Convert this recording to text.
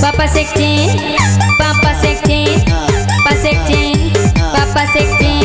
Papa 16, Papa 16, Papa 16, Papa 16.